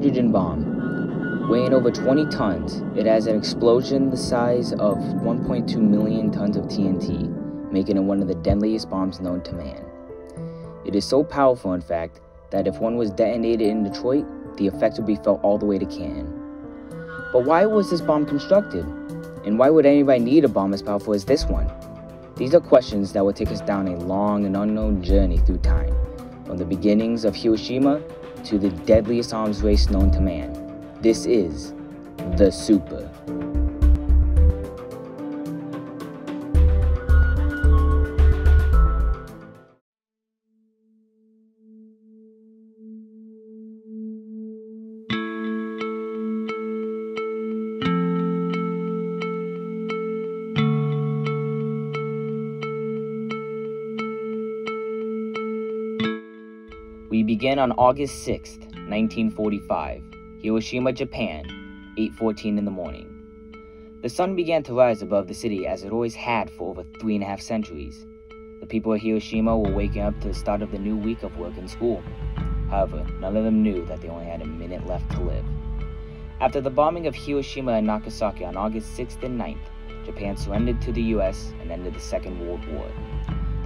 hydrogen bomb. Weighing over 20 tons, it has an explosion the size of 1.2 million tons of TNT, making it one of the deadliest bombs known to man. It is so powerful, in fact, that if one was detonated in Detroit, the effects would be felt all the way to Canton. But why was this bomb constructed? And why would anybody need a bomb as powerful as this one? These are questions that will take us down a long and unknown journey through time, from the beginnings of Hiroshima to the deadliest arms race known to man. This is the Super. We begin on August 6th, 1945, Hiroshima, Japan, 8:14 in the morning. The sun began to rise above the city as it always had for over three and a half centuries. The people of Hiroshima were waking up to the start of the new week of work and school. However, none of them knew that they only had a minute left to live. After the bombing of Hiroshima and Nagasaki on August 6th and 9th, Japan surrendered to the US and ended the Second World War.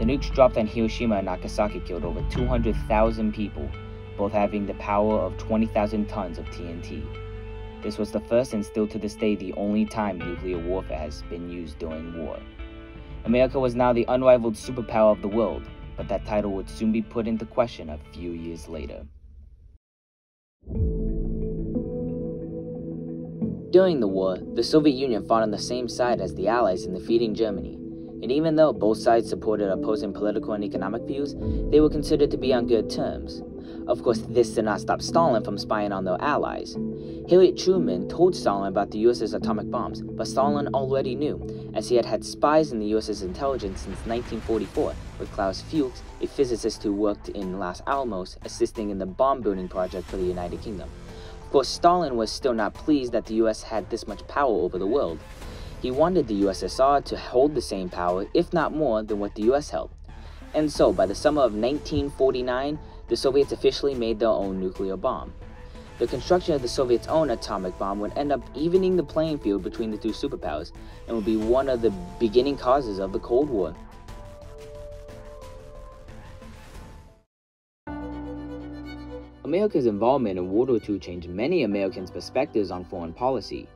The nukes dropped on Hiroshima and Nagasaki killed over 200,000 people, both having the power of 20,000 tons of TNT. This was the first and still to this day the only time nuclear warfare has been used during war. America was now the unrivaled superpower of the world, but that title would soon be put into question a few years later. During the war, the Soviet Union fought on the same side as the Allies in defeating Germany, and even though both sides supported opposing political and economic views, they were considered to be on good terms. Of course, this did not stop Stalin from spying on their allies. Harriet Truman told Stalin about the US's atomic bombs, but Stalin already knew, as he had had spies in the US's intelligence since 1944, with Klaus Fuchs, a physicist who worked in Los Alamos, assisting in the bomb building project for the United Kingdom. Of course, Stalin was still not pleased that the US had this much power over the world. He wanted the USSR to hold the same power, if not more, than what the US held. And so, by the summer of 1949, the Soviets officially made their own nuclear bomb. The construction of the Soviets' own atomic bomb would end up evening the playing field between the two superpowers and would be one of the beginning causes of the Cold War. America's involvement in World War II changed many Americans' perspectives on foreign policy.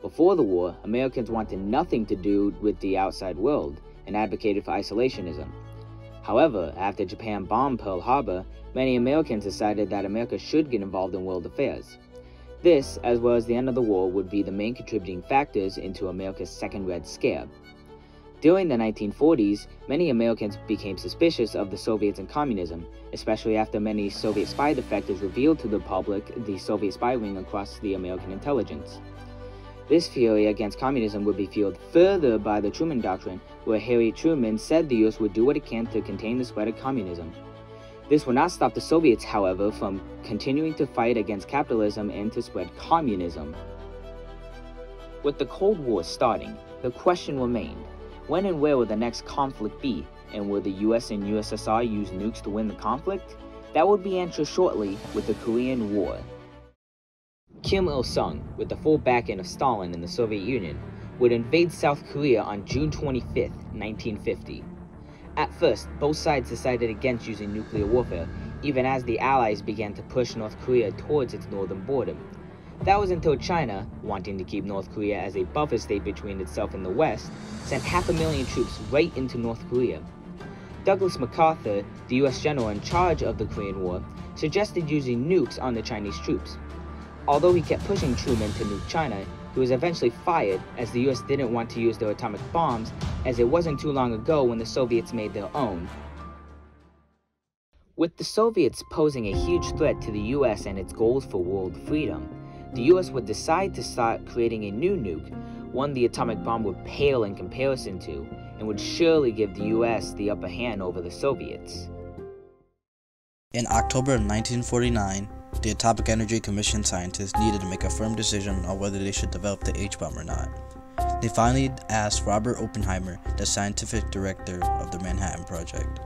Before the war, Americans wanted nothing to do with the outside world and advocated for isolationism. However, after Japan bombed Pearl Harbor, many Americans decided that America should get involved in world affairs. This, as well as the end of the war, would be the main contributing factors into America's Second Red Scare. During the 1940s, many Americans became suspicious of the Soviets and communism, especially after many Soviet spy defectors revealed to the public the Soviet spy ring across the American intelligence. This fury against communism would be fueled further by the Truman Doctrine, where Harry Truman said the US would do what it can to contain the spread of communism. This would not stop the Soviets, however, from continuing to fight against capitalism and to spread communism. With the Cold War starting, the question remained when and where will the next conflict be, and will the US and USSR use nukes to win the conflict? That would be answered shortly with the Korean War. Kim Il sung, with the full backing of Stalin and the Soviet Union, would invade South Korea on June 25, 1950. At first, both sides decided against using nuclear warfare, even as the Allies began to push North Korea towards its northern border. That was until China, wanting to keep North Korea as a buffer state between itself and the West, sent half a million troops right into North Korea. Douglas MacArthur, the US general in charge of the Korean War, suggested using nukes on the Chinese troops. Although he kept pushing Truman to nuke China, he was eventually fired as the US didn't want to use their atomic bombs, as it wasn't too long ago when the Soviets made their own. With the Soviets posing a huge threat to the US and its goals for world freedom, the US would decide to start creating a new nuke, one the atomic bomb would pale in comparison to, and would surely give the US the upper hand over the Soviets. In October of 1949, the Atomic Energy Commission scientists needed to make a firm decision on whether they should develop the H bomb or not. They finally asked Robert Oppenheimer, the scientific director of the Manhattan Project.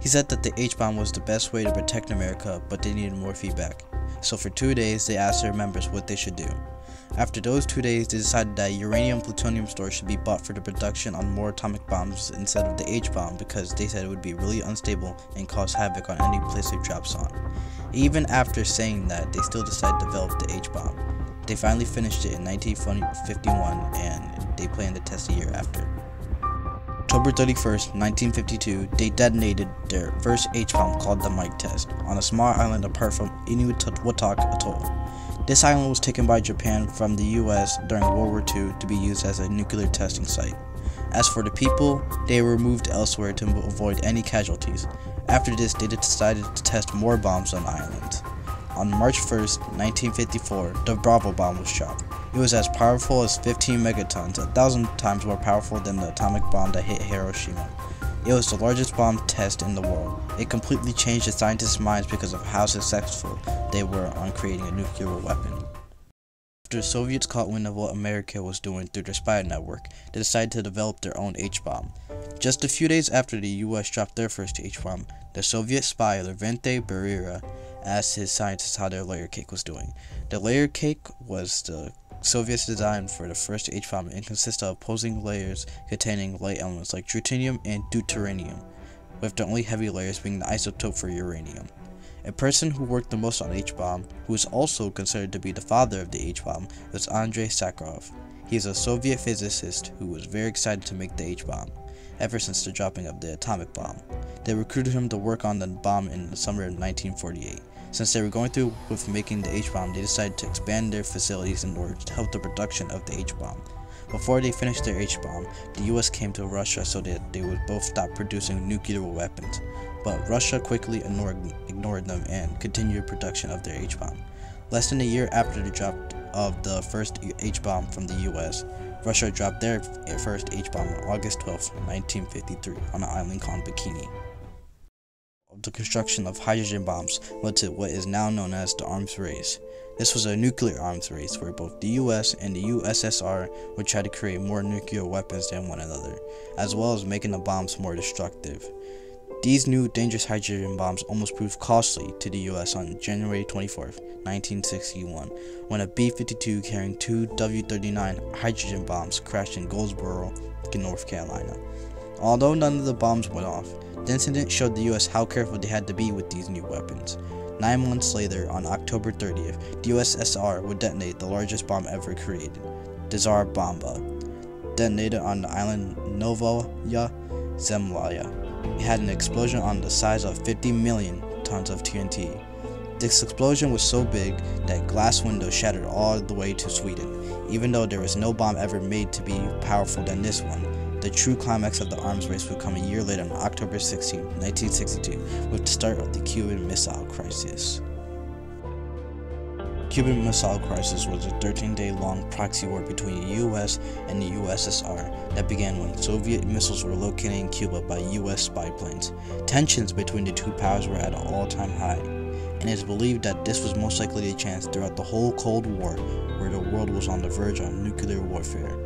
He said that the H bomb was the best way to protect America, but they needed more feedback. so for two days they asked their members what they should do. After those two days, they decided that uranium plutonium stores should be bought for the production on more atomic bombs instead of the H bomb because they said it would be really unstable and cause havoc on any place it drops on. Even after saying that, they still decided to develop the H bomb. They finally finished it in 1951 and they planned to test a year after. October 31st, 1952, they detonated their first H bomb called the Mike test on a small island apart from Enewetak Atoll. This island was taken by Japan from the US during World War II to be used as a nuclear testing site. As for the people, they were moved elsewhere to avoid any casualties. After this, they decided to test more bombs on the island. On March 1, 1954, the Bravo bomb was dropped. It was as powerful as 15 megatons, a thousand times more powerful than the atomic bomb that hit Hiroshima. It was the largest bomb test in the world. It completely changed the scientists' minds because of how successful they were on creating a nuclear weapon. After the Soviets caught wind of what America was doing through their spy network, they decided to develop their own H-bomb. Just a few days after the US dropped their first H-bomb, the Soviet spy Lavrenti Beria asked his scientists how their layer cake was doing. The layer cake was the Soviets design for the first H-bomb and consists of opposing layers containing light elements like deuterium and deuterium, with the only heavy layers being the isotope for uranium. A person who worked the most on H-bomb, who is also considered to be the father of the H-bomb, was Andrei Sakharov. He is a Soviet physicist who was very excited to make the H-bomb, ever since the dropping of the atomic bomb. They recruited him to work on the bomb in the summer of 1948. Since they were going through with making the H-bomb, they decided to expand their facilities in order to help the production of the H-bomb. Before they finished their H-bomb, the US came to Russia so that they would both stop producing nuclear weapons. But Russia quickly ignored, them and continued production of their H-bomb. Less than a year after the drop of the first H-bomb from the US, Russia dropped their first H-bomb on August 12, 1953 on an island called Bikini the construction of hydrogen bombs led to what is now known as the arms race. This was a nuclear arms race where both the US and the USSR would try to create more nuclear weapons than one another, as well as making the bombs more destructive. These new dangerous hydrogen bombs almost proved costly to the US on January 24, 1961, when a B 52 carrying two W 39 hydrogen bombs crashed in Goldsboro, North Carolina. Although none of the bombs went off, the incident showed the US how careful they had to be with these new weapons. Nine months later, on October 30th, the USSR would detonate the largest bomb ever created, the Tsar Bomba, detonated on the island Novaya Zemlya. It had an explosion on the size of 50 million tons of TNT. This explosion was so big that glass windows shattered all the way to Sweden. Even though there was no bomb ever made to be powerful than this one, the true climax of the arms race would come a year later on October 16, 1962, with the start of the Cuban Missile Crisis. Cuban Missile Crisis was a 13-day long proxy war between the US and the USSR that began when Soviet missiles were located in Cuba by US spy planes. Tensions between the two powers were at an all-time high, and it is believed that this was most likely the chance throughout the whole Cold War where the world was on the verge of nuclear warfare.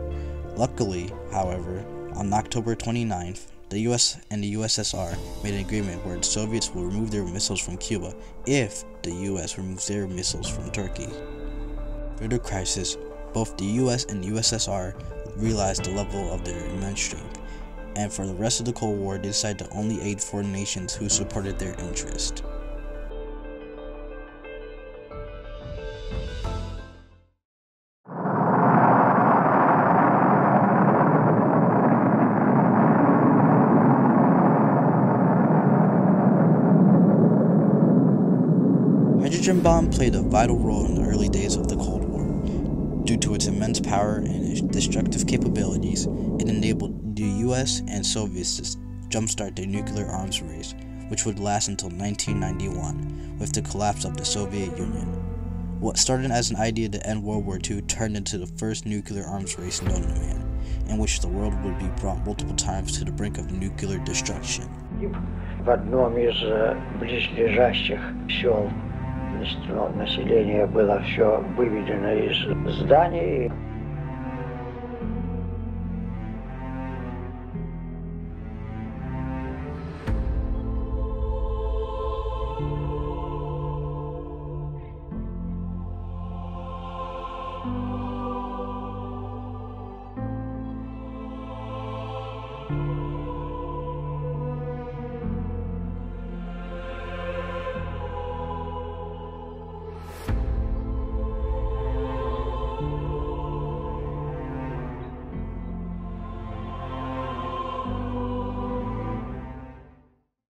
Luckily, however, on October 29th, the US and the USSR made an agreement where the Soviets will remove their missiles from Cuba if the US removes their missiles from Turkey. Through the crisis, both the US and the USSR realized the level of their immense strength, and for the rest of the Cold War, they decided to only aid foreign nations who supported their interest. hydrogen bomb played a vital role in the early days of the Cold War. Due to its immense power and its destructive capabilities, it enabled the US and Soviets to jumpstart their nuclear arms race, which would last until 1991, with the collapse of the Soviet Union. What started as an idea to end World War II turned into the first nuclear arms race known to man, in which the world would be brought multiple times to the brink of nuclear destruction. В одном из близлежащих сел большинство населения было все выведено из зданий.